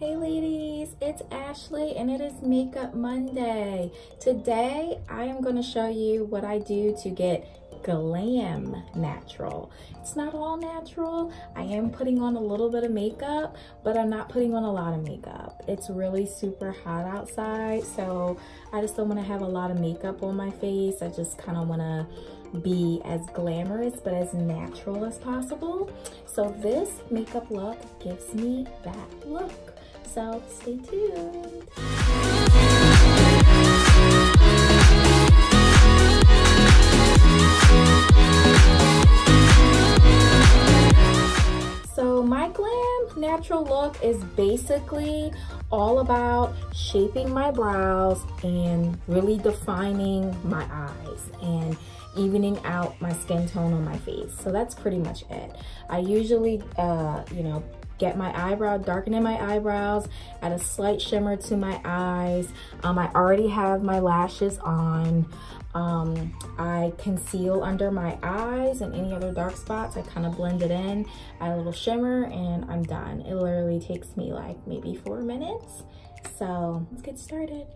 Hey ladies, it's Ashley and it is Makeup Monday. Today I am going to show you what I do to get glam natural. It's not all natural. I am putting on a little bit of makeup, but I'm not putting on a lot of makeup. It's really super hot outside, so I just don't want to have a lot of makeup on my face. I just kind of want to be as glamorous but as natural as possible. So this makeup look gives me that look. So stay tuned. So my glam natural look is basically all about shaping my brows and really defining my eyes and evening out my skin tone on my face. So that's pretty much it. I usually, uh, you know, get my eyebrow, darkening my eyebrows, add a slight shimmer to my eyes. Um, I already have my lashes on. Um, I conceal under my eyes and any other dark spots. I kind of blend it in, add a little shimmer, and I'm done. It literally takes me like maybe four minutes. So let's get started.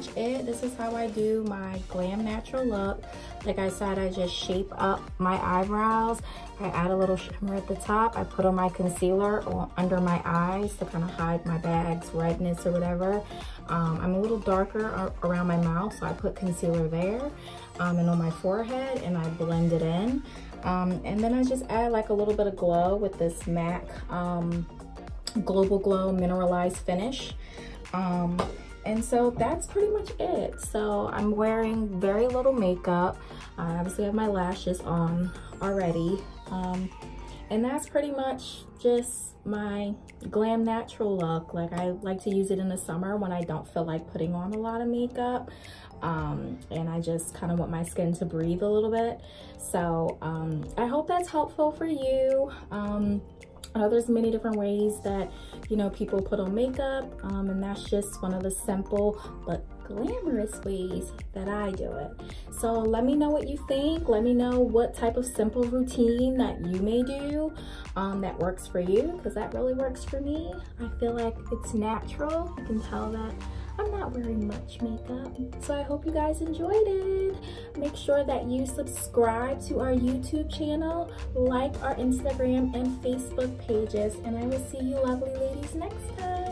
Much it. This is how I do my glam natural look. Like I said, I just shape up my eyebrows. I add a little shimmer at the top. I put on my concealer under my eyes to kind of hide my bag's redness or whatever. Um, I'm a little darker around my mouth, so I put concealer there um, and on my forehead and I blend it in. Um, and then I just add like a little bit of glow with this MAC um, Global Glow Mineralized Finish. Um, and so that's pretty much it. So I'm wearing very little makeup. I obviously have my lashes on already. Um, and that's pretty much just my glam natural look. Like I like to use it in the summer when I don't feel like putting on a lot of makeup. Um, and I just kind of want my skin to breathe a little bit. So um, I hope that's helpful for you. Um, I know there's many different ways that, you know, people put on makeup, um, and that's just one of the simple but glamorous ways that I do it. So let me know what you think. Let me know what type of simple routine that you may do um, that works for you, because that really works for me. I feel like it's natural. You can tell that I'm not wearing much makeup. So I hope you guys enjoyed it. Make sure that you subscribe to our YouTube channel, like our Instagram and Facebook pages, and I will see you lovely ladies next time.